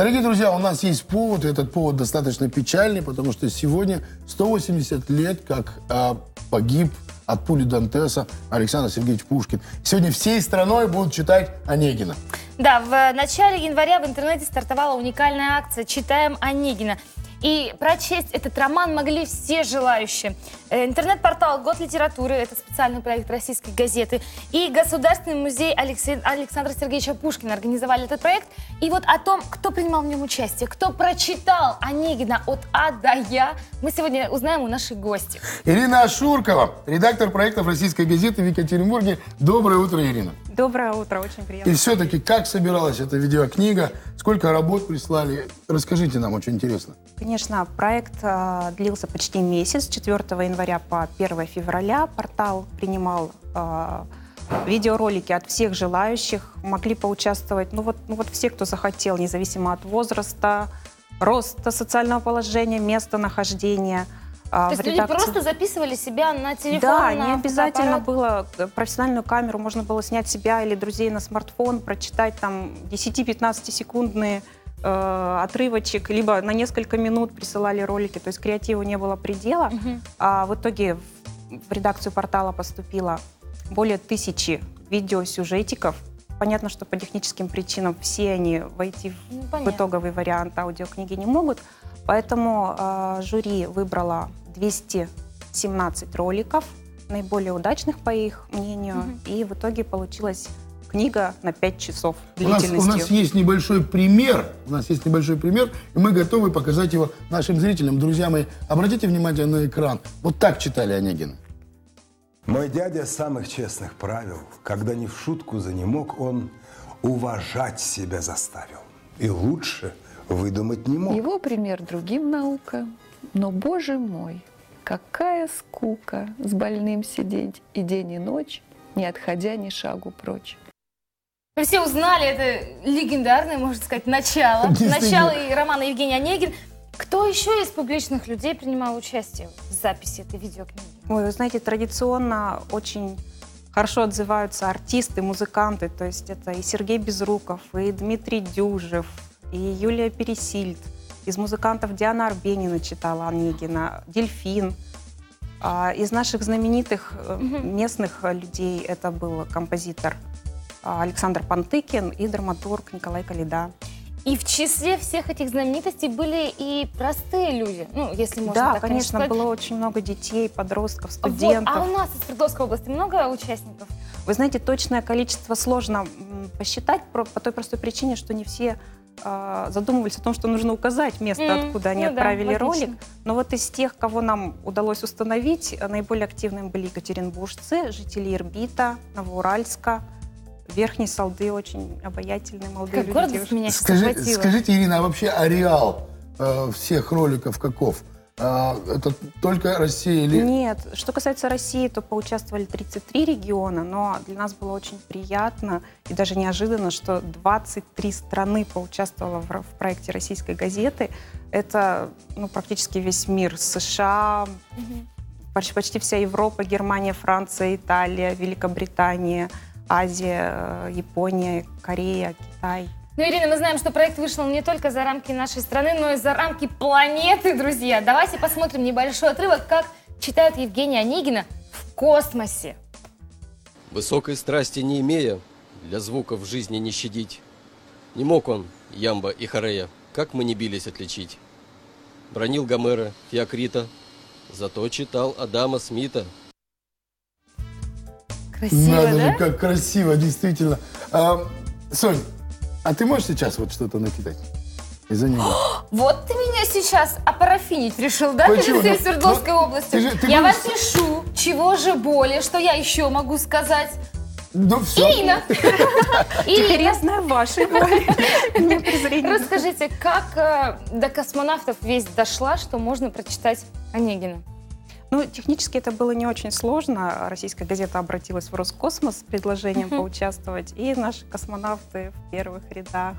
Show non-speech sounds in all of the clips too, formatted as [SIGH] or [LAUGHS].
Дорогие друзья, у нас есть повод, и этот повод достаточно печальный, потому что сегодня 180 лет, как э, погиб от пули Дантеса Александр Сергеевич Пушкин. Сегодня всей страной будут читать Онегина. Да, в начале января в интернете стартовала уникальная акция «Читаем Онегина». И прочесть этот роман могли все желающие. Э, интернет-портал «Год литературы» — это специальный проект российской газеты. И Государственный музей Александра Сергеевича Пушкина организовали этот проект. И вот о том, кто принимал в нем участие, кто прочитал Онегина от А до Я, мы сегодня узнаем у наших гостей. Ирина Ашуркова, редактор проектов российской газеты в Екатеринбурге. Доброе утро, Ирина. Доброе утро, очень приятно. И все-таки, как собиралась эта видеокнига? Сколько работ прислали? Расскажите нам, очень интересно. Конечно, проект э, длился почти месяц, с 4 января по 1 февраля. Портал принимал э, видеоролики от всех желающих, могли поучаствовать, ну вот, ну вот все, кто захотел, независимо от возраста, роста, социального положения, места нахождения – а, То есть люди просто записывали себя на телефон? Да, на не обязательно аппарат. было э, профессиональную камеру, можно было снять себя или друзей на смартфон, прочитать там 10-15 секундные э, отрывочек, либо на несколько минут присылали ролики, то есть креативу не было предела. Угу. А в итоге в, в редакцию портала поступило более тысячи видеосюжетиков. Понятно, что по техническим причинам все они войти ну, в итоговый вариант аудиокниги не могут, поэтому э, жюри выбрало 217 роликов, наиболее удачных, по их мнению. Угу. И в итоге получилась книга на 5 часов длительностью. У нас, у нас есть небольшой пример, у нас есть небольшой пример, и мы готовы показать его нашим зрителям. Друзья мои, обратите внимание на экран. Вот так читали Онегина. Мой дядя самых честных правил, когда не в шутку за не мог, он уважать себя заставил. И лучше выдумать не мог. Его пример другим наука. Но, боже мой, какая скука с больным сидеть и день и ночь, не отходя ни шагу прочь. Вы все узнали, это легендарное, можно сказать, начало. [LAUGHS] Начало и романа Евгения Онегин. Кто еще из публичных людей принимал участие в записи этой видеокниги? Ой, вы знаете, традиционно очень хорошо отзываются артисты, музыканты. То есть это и Сергей Безруков, и Дмитрий Дюжев, и Юлия Пересильд – из музыкантов Диана Арбенина читала Онегина, Дельфин. А из наших знаменитых э, местных людей это был композитор а, Александр Пантыкин и драматург Николай Калида. И в числе всех этих знаменитостей были и простые люди, ну, если можно да, так конечно, сказать. было очень много детей, подростков, студентов. Вот. А у нас из Свердловской области много участников? Вы знаете, точное количество сложно посчитать по той простой причине, что не все а, задумывались о том, что нужно указать место, mm, откуда они ну, отправили да, ролик. Но вот из тех, кого нам удалось установить, наиболее активными были екатеринбуржцы, жители Ирбита, Новоуральска, Верхней Салды, очень обаятельные молодые как люди. Гордость меня Скажи, Скажите, Ирина, а вообще ареал э, всех роликов каков? А, это только Россия или... Нет, что касается России, то поучаствовали 33 региона, но для нас было очень приятно и даже неожиданно, что 23 страны поучаствовало в, в проекте российской газеты. Это ну, практически весь мир. США, угу. почти, почти вся Европа, Германия, Франция, Италия, Великобритания, Азия, э, Япония, Корея, Китай. Ну, Ирина, мы знаем, что проект вышел не только за рамки нашей страны, но и за рамки планеты, друзья. Давайте посмотрим небольшой отрывок, как читают Евгения Онегина в космосе. Высокой страсти не имея, для звуков в жизни не щадить. Не мог он, Ямба и Харея, как мы не бились отличить. Бронил Гомера, Феокрита, зато читал Адама Смита. Красиво, Надо да? же, как красиво, действительно. А, Сонь, а ты можешь сейчас вот что-то накидать? Из-за него. [GASPS] Вот ты меня сейчас опарафинить решил, да, Почему? перед всей ну, Свердловской ну, областью? Ты же, ты я будешь... вас пишу, чего же более, что я еще могу сказать? Ну все. Ирина! [LAUGHS] Я знаю ваши Расскажите, как э, до космонавтов весть дошла, что можно прочитать Онегина? Ну, технически это было не очень сложно. Российская газета обратилась в Роскосмос с предложением uh-huh. поучаствовать, и наши космонавты в первых рядах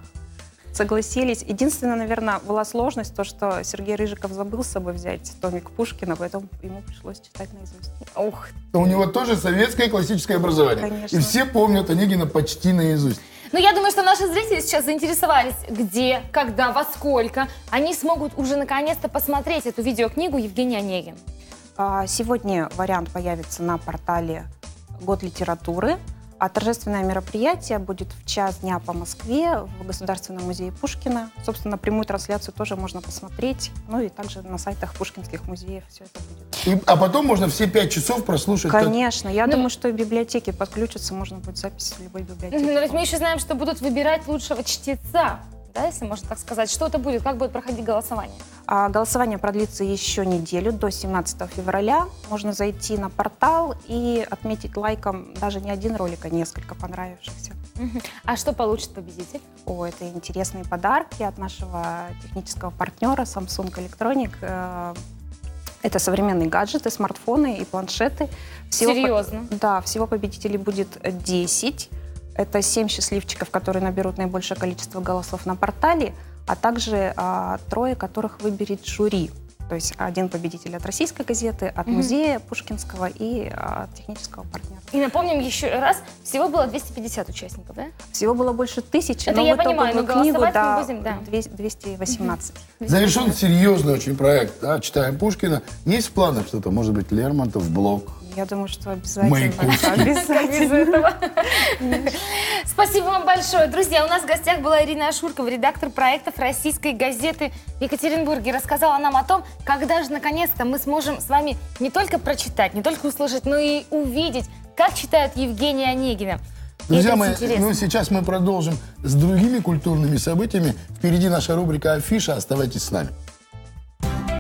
согласились. Единственное, наверное, была сложность то, что Сергей Рыжиков забыл с собой взять томик Пушкина, поэтому ему пришлось читать наизусть. Ух. У него тоже советское классическое образование. Конечно. И все помнят Онегина почти наизусть. Но я думаю, что наши зрители сейчас заинтересовались, где, когда, во сколько. Они смогут уже наконец-то посмотреть эту видеокнигу Евгения Онегин. А, Сегодня вариант появится на портале «Год литературы», а торжественное мероприятие будет в час дня по Москве в Государственном музее Пушкина. Собственно, прямую трансляцию тоже можно посмотреть. Ну и также на сайтах пушкинских музеев все это будет. И- а потом можно все пять часов прослушать. как- Конечно. Я Ну- думаю, что и библиотеки подключатся. Можно будет запись в любой библиотеке. Но ведь мы еще знаем, что будут выбирать лучшего чтеца. Да, если можно так сказать. Что это будет? Как будет проходить голосование? А голосование продлится еще неделю, до 17 февраля. Можно зайти на портал и отметить лайком даже не один ролик, а несколько понравившихся. А что получит победитель? О, это интересные подарки от нашего технического партнера Samsung Electronic. Э, Это современные гаджеты, смартфоны и планшеты. Всего по- Серьезно? Да, всего победителей будет 10. Это 7 счастливчиков, которые наберут наибольшее количество голосов на портале, а также а, трое, которых выберет жюри. То есть один победитель от российской газеты, от Мгм. музея Пушкинского и а, от технического партнера. И напомним еще раз, всего было 250 участников, да? Всего было больше тысячи, Это но я понимаю, но книгу, голосовать мы да, будем, да. 200 218. Завершен серьезный очень проект. Да? Читаем Пушкина. Есть в планах что-то? Может быть, Лермонтов, Блок? Я думаю, что обязательно. Маяковский. [LAUGHS] Обязательно. Спасибо вам большое. Друзья, у нас в гостях была Ирина Ашуркова, редактор проектов российской газеты в Екатеринбурге. Рассказала нам о том, когда же наконец-то мы сможем с вами не только прочитать, не только услышать, но и увидеть, как читают Евгения Онегина. Друзья мои, ну сейчас мы продолжим с другими культурными событиями. Впереди наша рубрика «Афиша». Оставайтесь с нами.